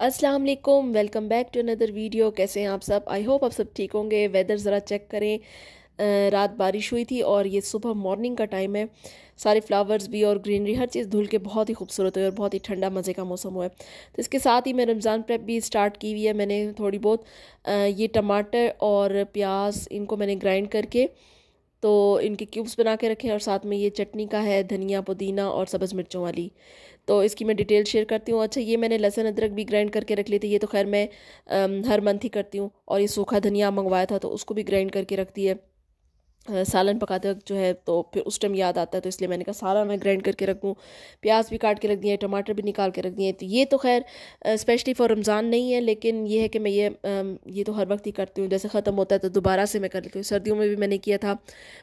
अस्सलाम वालेकुम welcome back to another video कैसे हैं आप सब? आई होप आप सब ठीक होंगे. वेदर ज़रा चेक करें. रात बारिश हुई थी और ये सुबह मॉर्निंग का टाइम है. सारे फ्लावर्स भी और ग्रीनरी हर चीज़ धुल के बहुत ही खूबसूरत है और बहुत ही ठंडा मज़े का मौसम हुआ है। तो इसके साथ ही मैं रमज़ान प्रेप भी स्टार्ट की हुई है. मैंने थोड़ी बहुत ये टमाटर और प्याज इनको मैंने ग्राइंड करके तो इनके क्यूब्स बना के रखें और साथ में ये चटनी का है, धनिया, पुदीना और सब्ज़ मिर्चों वाली। तो इसकी मैं डिटेल शेयर करती हूँ। अच्छा ये मैंने लहसन अदरक भी ग्राइंड करके रख ली थी। ये तो खैर मैं हर मंथ ही करती हूँ और ये सूखा धनिया मंगवाया था तो उसको भी ग्राइंड करके रखती है। सालन पकाते वक्त जो है तो फिर उस टाइम याद आता है तो इसलिए मैंने कहा, सारा मैं ग्राइंड करके रख दूँ प्याज भी काट के रख दिए, टमाटर भी निकाल के रख दिए। तो ये तो खैर स्पेशली फॉर रमज़ान नहीं है, लेकिन ये है कि मैं ये ये तो हर वक्त ही करती हूँ। जैसे ख़त्म होता है तो दोबारा से मैं कर लेती हूँ। सर्दियों में भी मैंने किया था,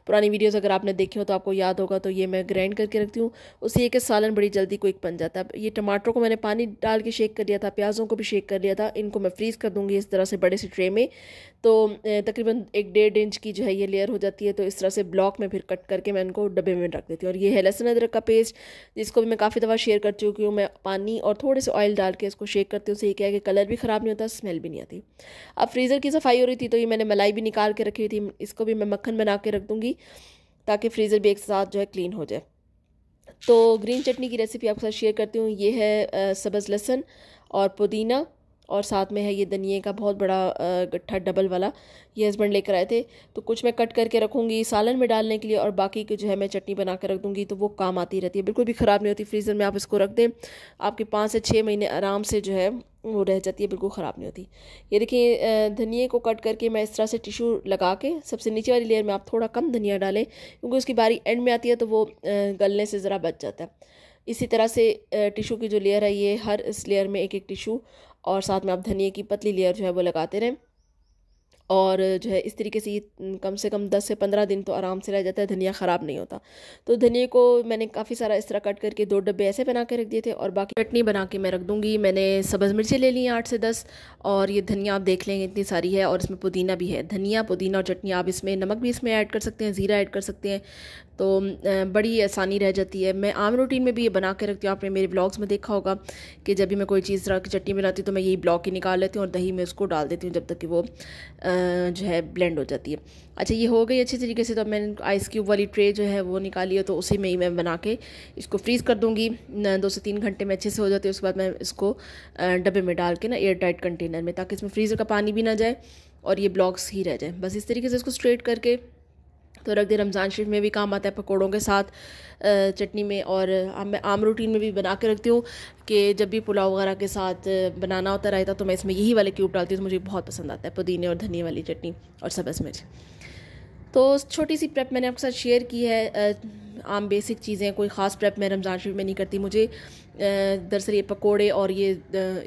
पुरानी वीडियोज़ अगर आपने देखी हो तो आपको याद होगा तो ये मैं ग्राइंड करके रखती हूँ। उससे ये कि सालन बड़ी जल्दी क्विक बन जाता है। ये टमाटरों को मैंने पानी डाल के शेक कर लिया था, प्याज़ों को भी शेक कर लिया था, इनको मैं फ्रीज़ कर दूँगी इस तरह से बड़े से ट्रे में। तो तकरीबन एक डेढ़ इंच की जो है, ये लेयर हो जाती है। तो इस तरह से ब्लॉक में फिर कट करके मैं इनको डब्बे में रख देती हूँ। और ये है लहसुन अदरक का पेस्ट, जिसको भी मैं काफ़ी दफ़ा शेयर कर चुकी हूँ। मैं पानी और थोड़े से ऑयल डाल के इसको शेक करती हूँ। ये क्या है कि कलर भी ख़राब नहीं होता स्मेल भी नहीं आती। अब फ्रीज़र की सफ़ाई हो रही थी तो ये मैंने मलाई भी निकाल के रखी हुई थी। इसको भी मैं मक्खन बना के रख दूँगी, ताकि फ्रीज़र भी एक साथ जो है क्लीन हो जाए। तो ग्रीन चटनी की रेसिपी आपके साथ शेयर करती हूँ। ये है सब्ज़ लहसन और पुदीना। और साथ में है ये धनिए का बहुत बड़ा गट्ठा डबल वाला। ये हस्बैंड लेकर आए थे। तो कुछ मैं कट करके रखूँगी सालन में डालने के लिए और बाकी की जो है मैं चटनी बना कर रख दूँगी तो वो काम आती रहती है। बिल्कुल भी ख़राब नहीं होती फ्रीज़र में आप इसको रख दें, आपके पाँच से छः महीने आराम से जो है वो रह जाती है, बिल्कुल ख़राब नहीं होती। ये देखिए धनिए को कट करके मैं इस तरह से टिशू लगा के सबसे नीचे वाली लेयर में आप थोड़ा कम धनिया डालें, क्योंकि उसकी बारी एंड में आती है तो वो गलने से ज़रा बच जाता है। इसी तरह से टिशू की जो लेयर है, ये हर इस लेयर में एक एक टिशू और साथ में आप धनिया की पतली लेयर जो है वो लगाते रहें। और जो है इस तरीके से ये कम से कम दस से पंद्रह दिन तो आराम से रह जाता है, धनिया ख़राब नहीं होता। तो धनिया को मैंने काफ़ी सारा इस तरह कट करके दो डब्बे ऐसे बना के रख दिए थे और बाकी चटनी बना के मैं रख दूँगी। मैंने सब्ज़ मिर्ची ले ली हैं आठ से दस और ये धनिया आप देख लेंगे इतनी सारी है और इसमें पुदीना भी है। धनिया, पुदीना और चटनी आप इसमें, नमक भी इसमें ऐड कर सकते हैं, ज़ीरा ऐड कर सकते हैं। तो बड़ी आसानी रह जाती है। मैं आम रूटीन में भी ये बना के रखती हूँ, आपने मेरे ब्लॉग्स में देखा होगा कि जब भी मैं कोई चीज़ तरह की चटनी बनाती हूँ तो मैं यही ब्लॉग ही निकाल लेती हूँ और दही में उसको डाल देती हूँ जब तक कि वो जो है ब्लेंड हो जाती है। अच्छा ये हो गई अच्छी तरीके से तो मैंने आइस क्यूब वाली ट्रे जो है, वो निकाली है तो उसी में ही मैं बना के इसको फ्रीज़ कर दूँगी। दो से तीन घंटे में अच्छे से हो जाती है, उसके बाद मैं इसको डब्बे में डाल के ना एयर टाइट कंटेनर में, ताकि इसमें फ्रीज़र का पानी भी ना जाए और ये ब्लॉक्स ही रह जाए। बस इस तरीके से इसको स्ट्रेट करके तो रख दे रमज़ान शरीफ में भी काम आता है पकौड़ों के साथ चटनी में और मैं आम रूटीन में भी बना के रखती हूँ कि जब भी पुलाव वगैरह के साथ बनाना होता रहता तो मैं इसमें यही वाले क्यूब डालती हूँ तो मुझे बहुत पसंद आता है, पुदीने और धनिया वाली चटनी और सब्ज़ मिर्च। तो छोटी सी प्रेप मैंने आपके साथ शेयर की है आम बेसिक चीज़ें, कोई ख़ास प्रेप मैं रमज़ान शरीफ में नहीं करती। मुझे दरअसल ये पकोड़े और ये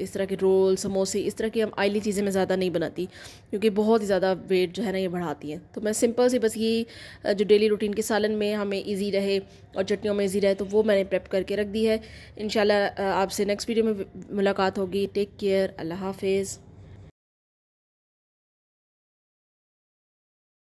इस तरह के रोल, समोसे, इस तरह की हम आयली चीज़ें मैं ज़्यादा नहीं बनाती, क्योंकि बहुत ही ज़्यादा वेट जो है ना ये बढ़ाती हैं। तो मैं सिंपल सी बस ये जो डेली रूटीन के सालन में हमें ईजी रहे और चटनियों में ईजी रहे तो वो मैंने प्रेप करके रख दी है। इन आपसे नेक्स्ट वीडियो में मुलाकात होगी। टेक केयर अल्लाह हाफिज़।